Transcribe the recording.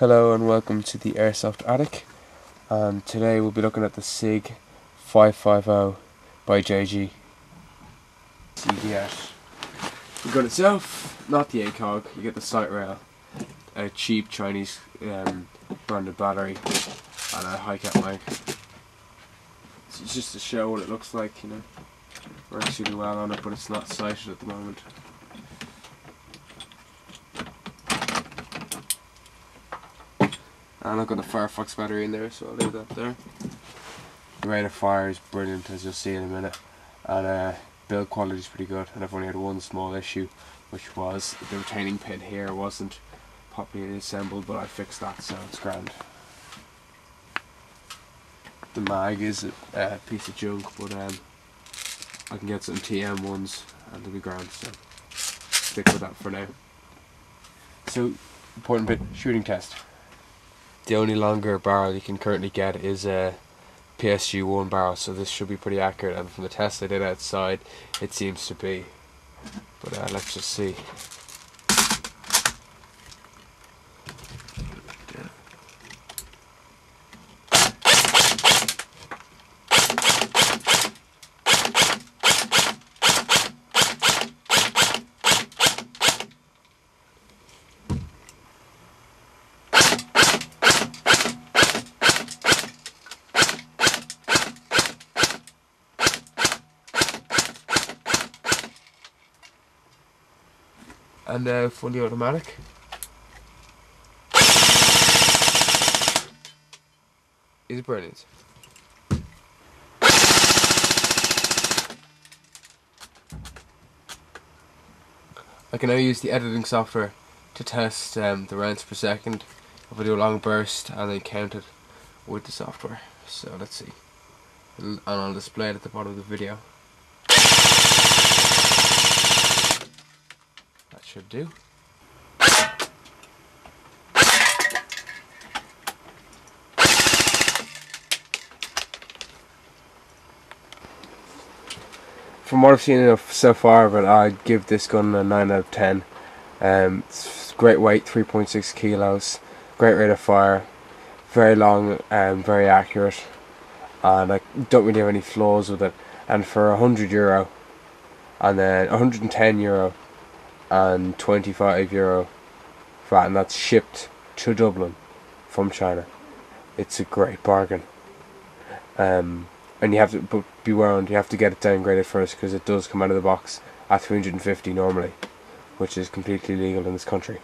Hello and welcome to the Airsoft Attic and today we'll be looking at the SIG 550 by JG CDS. The gun itself, not the ACOG, you get the sight rail, a cheap Chinese um, branded battery and a high cap mag. So it's just to show what it looks like, you know. We're shooting well on it but it's not sighted at the moment. And I've got the Firefox battery in there, so I'll leave that there. The rate of fire is brilliant, as you'll see in a minute, and uh, build quality is pretty good. And I've only had one small issue, which was the retaining pin here wasn't properly assembled, but I fixed that, so it's grand. The mag is a, piece of junk, but um, I can get some TM ones, and they'll be grand. So stick with that for now. So important bit shooting test the only longer barrel you can currently get is a PSG one barrel so this should be pretty accurate. And from the test I did outside it seems to be. But uh, let's just see and uh, fully automatic. Is brilliant. I can now use the editing software to test um, the rounds per second if I do a long burst and then count it with the software. So let's see. And I'll display it at the bottom of the video. Should do. From what I've seen so far but I'd give this gun a 9 out of 10. Um, it's great weight, 3.6 kilos, great rate of fire, very long and um, very accurate, and I don't really have any flaws with it. And for 100 euro, and then 110 euro, and 25 euro VAT and that's shipped to Dublin from China. It's a great bargain. Um, and you have to but be warned, you have to get it downgraded first because it does come out of the box at 350 normally, which is completely legal in this country.